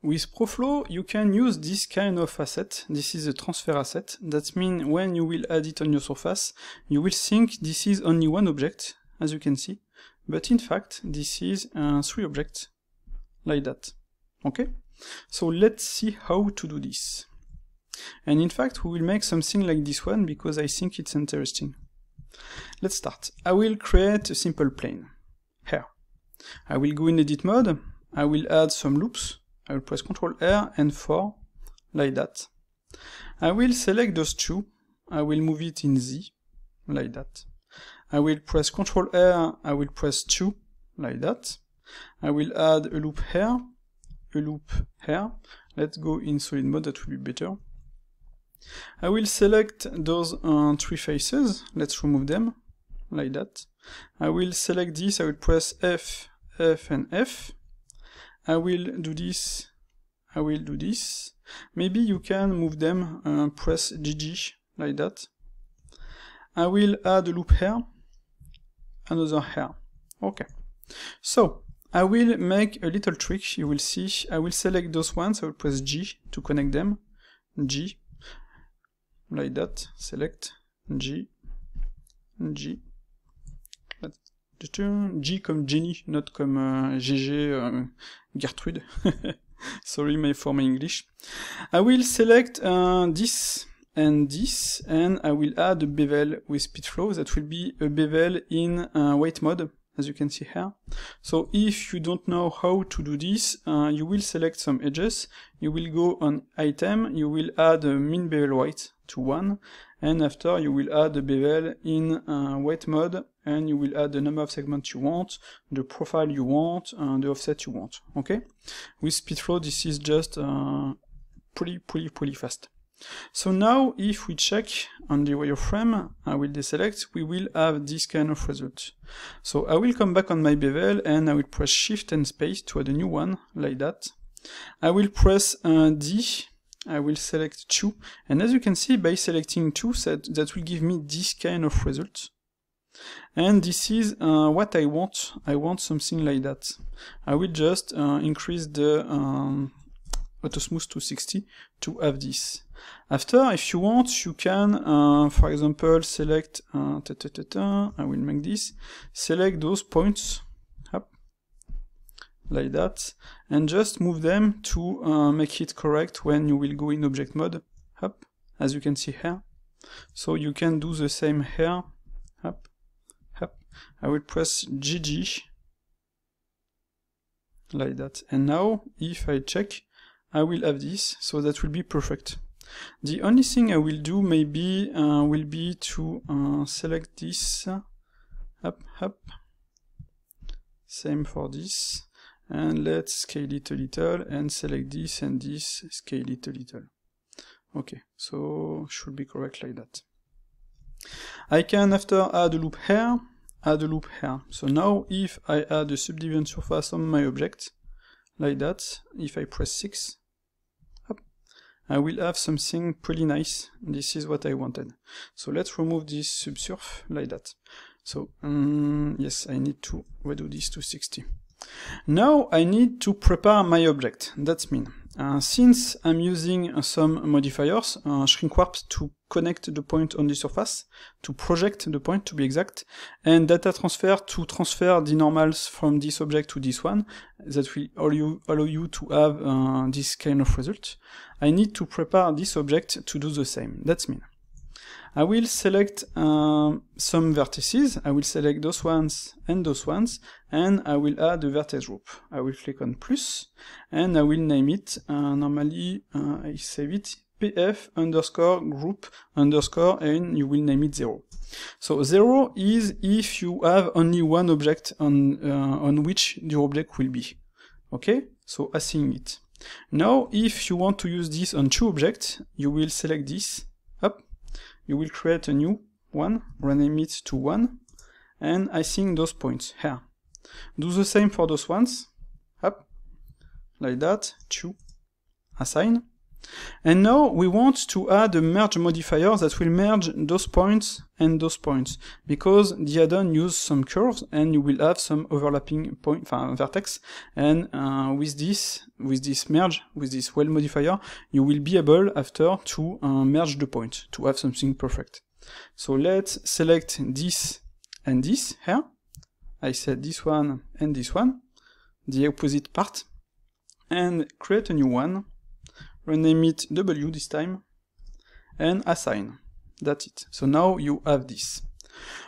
With ProFlow, you can use this kind of asset. This is a transfer asset. That means when you will add it on your surface, you will think this is only one object, as you can see. But in fact, this is uh, three objects, like that. Okay? So let's see how to do this. And in fact, we will make something like this one because I think it's interesting. Let's start. I will create a simple plane. Here. I will go in edit mode. I will add some loops. I will press Ctrl R and 4, like that. I will select those two. I will move it in Z, like that. I will press Ctrl R, I will press 2, like that. I will add a loop here, a loop here. Let's go in solid mode, that will be better. I will select those uh, three faces, let's remove them, like that. I will select this, I will press F, F and F. I will do this, I will do this. Maybe you can move them, uh, press GG, like that. I will add a loop here, another here. Okay. So, I will make a little trick, you will see. I will select those ones, I will press G to connect them. G, like that. Select G, G, G comme Jenny, not comme uh, GG uh, Gertrude. Sorry my, for my English. I will select uh, this and this, and I will add a bevel with SpeedFlow That will be a bevel in uh, weight mode, as you can see here. So if you don't know how to do this, uh, you will select some edges. You will go on item, you will add a mean bevel weight to 1, and after you will add a bevel in uh, weight mode and you will add the number of segments you want, the profile you want, and the offset you want, okay? With SpeedFlow this is just uh, pretty, pretty, pretty fast. So now if we check on the wireframe, I will deselect, we will have this kind of result. So I will come back on my bevel and I will press shift and space to add a new one, like that. I will press uh, D I will select 2 and as you can see by selecting 2 that, that will give me this kind of result and this is uh, what I want. I want something like that. I will just uh, increase the um, auto smooth to 60 to have this. After if you want you can uh, for example select uh, ta -ta -ta I will make this. Select those points. Like that. And just move them to uh, make it correct when you will go in object mode. Up as you can see here. So you can do the same here. up up I will press GG like that. And now if I check I will have this so that will be perfect. The only thing I will do maybe uh, will be to uh, select this. Up up same for this. And let's scale it a little and select this and this scale it a little. Okay so should be correct like that. I can after add a loop here add a loop here. So now if I add a subdivision surface on my object like that if I press 6 up, I will have something pretty nice. This is what I wanted. So let's remove this subsurf like that. So um, yes I need to redo this to 60 now I need to prepare my object. That's mean. Uh, since I'm using uh, some modifiers, uh, shrinkwrap to connect the point on the surface, to project the point to be exact, and data transfer to transfer the normals from this object to this one, that will allow you, allow you to have uh, this kind of result, I need to prepare this object to do the same. That's mean. I will select uh, some vertices, I will select those ones and those ones, and I will add a vertex group. I will click on plus, and I will name it, uh, normally uh, I save it, pf underscore group underscore, and you will name it 0. So 0 is if you have only one object on, uh, on which the object will be. Okay, so assign it. Now, if you want to use this on two objects, you will select this, you will create a new one, rename it to 1, and I think those points here. Do the same for those ones, up, like that, 2, assign, And now we want to add a merge modifier that will merge those points and those points, because the add-on uses some curves and you will have some overlapping point, uh, vertex, and uh, with this, with this merge, with this weld modifier, you will be able after to uh, merge the point, to have something perfect. So let's select this and this here. I said this one and this one, the opposite part, and create a new one, rename it W this time, and assign. That's it. So now you have this.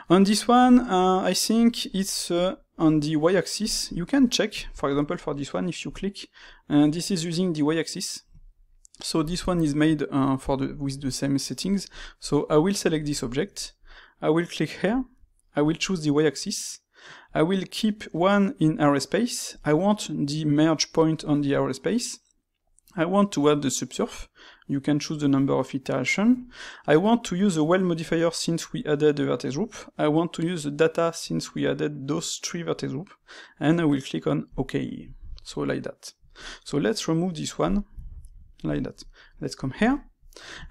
On this one, uh, I think it's uh, on the y-axis. You can check, for example, for this one, if you click, and this is using the y-axis. So this one is made uh, for the, with the same settings. So I will select this object. I will click here. I will choose the y-axis. I will keep one in array space. I want the merge point on the array space. I want to add the subsurf. You can choose the number of iteration. I want to use a weld modifier since we added the vertex group. I want to use the data since we added those three vertex group. And I will click on OK. So like that. So let's remove this one like that. Let's come here.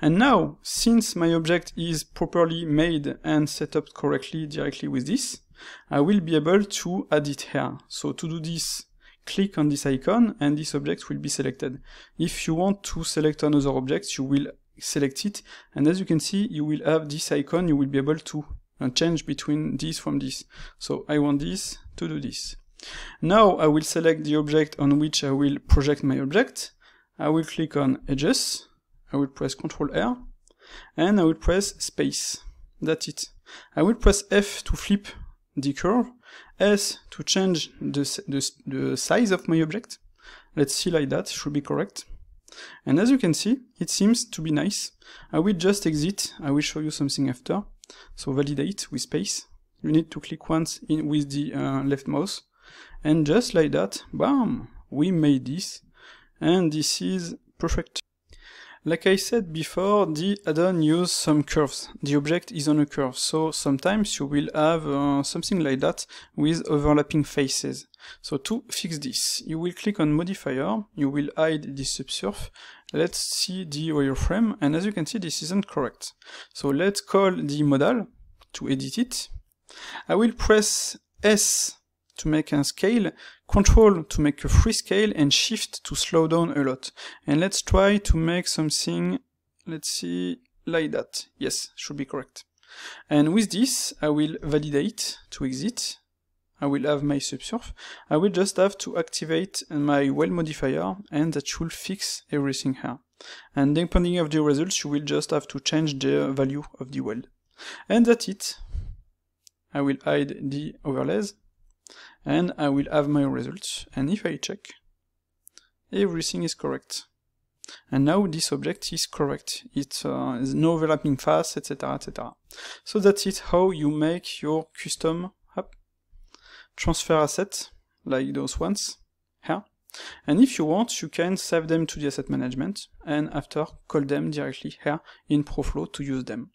And now, since my object is properly made and set up correctly directly with this, I will be able to add it here. So to do this, click on this icon and this object will be selected. If you want to select another object, you will select it. And as you can see, you will have this icon, you will be able to uh, change between this from this. So I want this to do this. Now I will select the object on which I will project my object. I will click on Edges, I will press Ctrl R, and I will press Space. That's it. I will press F to flip the curve, S to change the, the, the size of my object. Let's see like that, should be correct. And as you can see, it seems to be nice. I will just exit, I will show you something after. So validate with space. You need to click once in with the uh, left mouse. And just like that, bam, we made this and this is perfect. Like I said before, the add-on uses some curves. The object is on a curve, so sometimes you will have uh, something like that with overlapping faces. So to fix this, you will click on modifier, you will hide the subsurf, let's see the wireframe, and as you can see this isn't correct. So let's call the modal to edit it. I will press S to make a scale, control to make a free scale, and shift to slow down a lot. And let's try to make something, let's see, like that. Yes, should be correct. And with this, I will validate to exit. I will have my subsurf. I will just have to activate my weld modifier and that should fix everything here. And depending of the results, you will just have to change the value of the weld. And that's it. I will hide the overlays and I will have my results and if I check everything is correct. And now this object is correct. It's uh, no overlapping fast etc etc so that's it how you make your custom app. Transfer asset like those ones here. And if you want you can save them to the asset management and after call them directly here in ProFlow to use them